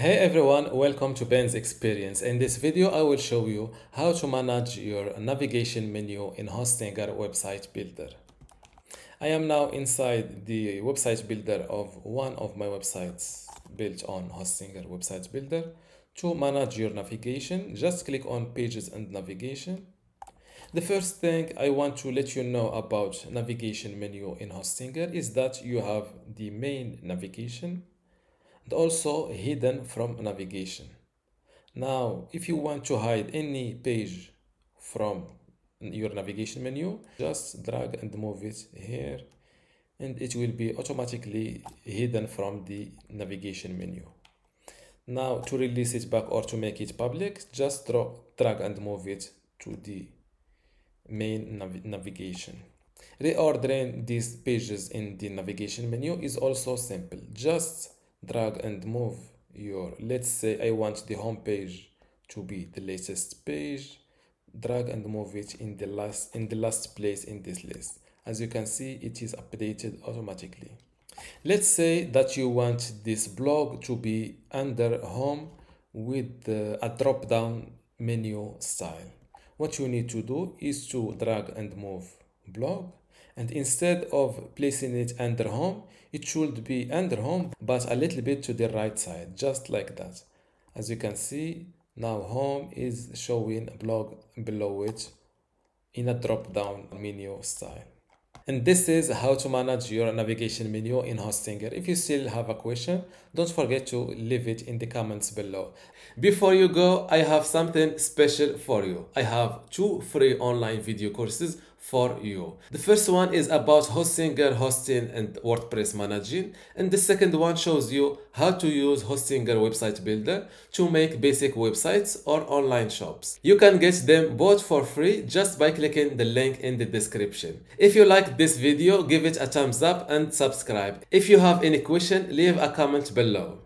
Hey everyone, welcome to Ben's Experience. In this video, I will show you how to manage your navigation menu in Hostinger Website Builder. I am now inside the website builder of one of my websites built on Hostinger Website Builder. To manage your navigation, just click on Pages and Navigation. The first thing I want to let you know about navigation menu in Hostinger is that you have the main navigation and also hidden from navigation. Now, if you want to hide any page from your navigation menu, just drag and move it here and it will be automatically hidden from the navigation menu. Now, to release it back or to make it public, just draw, drag and move it to the main nav navigation. Reordering these pages in the navigation menu is also simple. Just drag and move your let's say I want the home page to be the latest page drag and move it in the last in the last place in this list. As you can see it is updated automatically. Let's say that you want this blog to be under home with a drop down menu style. What you need to do is to drag and move blog and instead of placing it under home it should be under home but a little bit to the right side just like that as you can see now home is showing a blog below it in a drop down menu style and this is how to manage your navigation menu in Hostinger. If you still have a question, don't forget to leave it in the comments below. Before you go, I have something special for you. I have two free online video courses for you. The first one is about Hostinger hosting and WordPress managing and the second one shows you how to use Hostinger website builder to make basic websites or online shops. You can get them both for free just by clicking the link in the description. If you like this video, give it a thumbs up and subscribe. If you have any question, leave a comment below.